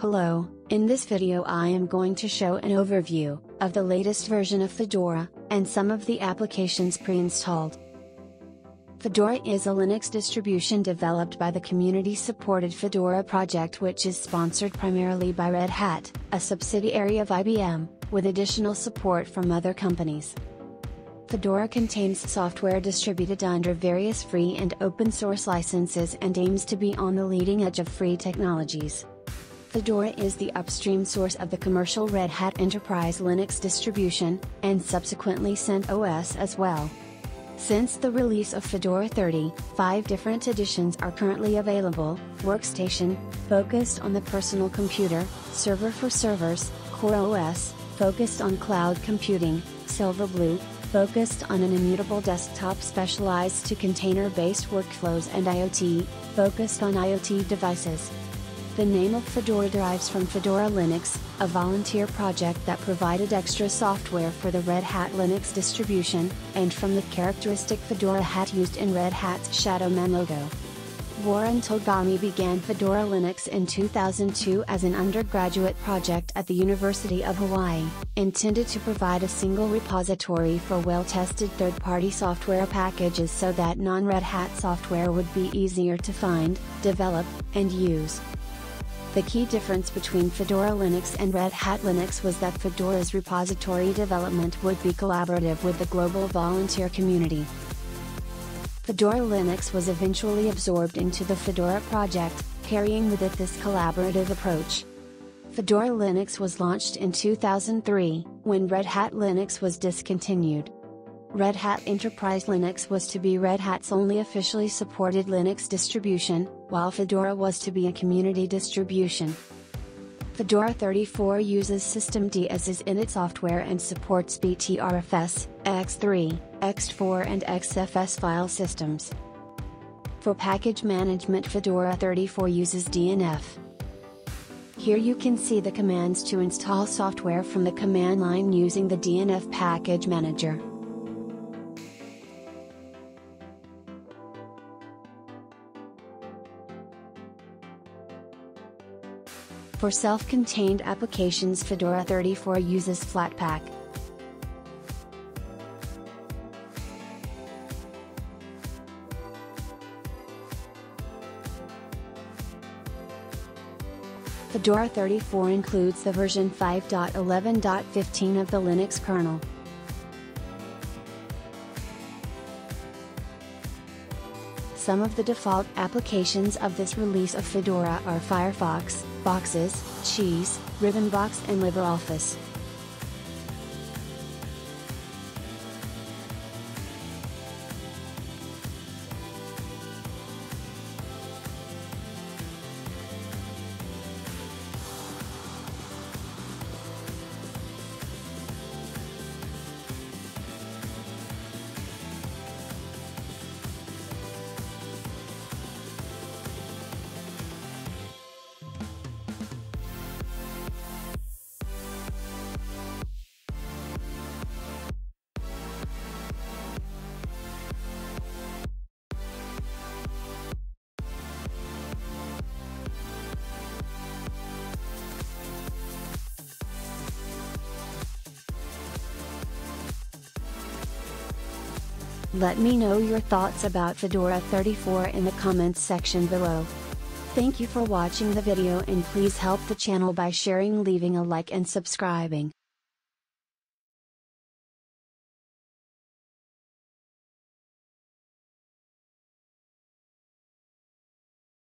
Hello, in this video I am going to show an overview of the latest version of Fedora, and some of the applications pre-installed. Fedora is a Linux distribution developed by the community-supported Fedora project which is sponsored primarily by Red Hat, a subsidiary of IBM, with additional support from other companies. Fedora contains software distributed under various free and open source licenses and aims to be on the leading edge of free technologies. Fedora is the upstream source of the commercial Red Hat Enterprise Linux distribution, and subsequently CentOS as well. Since the release of Fedora 30, five different editions are currently available, Workstation, focused on the personal computer, Server for servers, CoreOS, focused on cloud computing, Silverblue, focused on an immutable desktop specialized to container-based workflows and IoT, focused on IoT devices. The name of Fedora derives from Fedora Linux, a volunteer project that provided extra software for the Red Hat Linux distribution, and from the characteristic Fedora hat used in Red Hat's Shadowman logo. Warren Togami began Fedora Linux in 2002 as an undergraduate project at the University of Hawaii, intended to provide a single repository for well-tested third-party software packages so that non-Red Hat software would be easier to find, develop, and use. The key difference between Fedora Linux and Red Hat Linux was that Fedora's repository development would be collaborative with the global volunteer community. Fedora Linux was eventually absorbed into the Fedora project, carrying with it this collaborative approach. Fedora Linux was launched in 2003, when Red Hat Linux was discontinued. Red Hat Enterprise Linux was to be Red Hat's only officially supported Linux distribution, while Fedora was to be a community distribution. Fedora 34 uses systemd as is in its software and supports Btrfs, ext3, ext4 and XFS file systems. For package management Fedora 34 uses DNF. Here you can see the commands to install software from the command line using the DNF package manager. For self-contained applications Fedora 34 uses Flatpak. Fedora 34 includes the version 5.11.15 of the Linux kernel. Some of the default applications of this release of Fedora are Firefox, Boxes, Cheese, Rhythmbox and LibreOffice. Let me know your thoughts about Fedora 34 in the comments section below. Thank you for watching the video and please help the channel by sharing leaving a like and subscribing.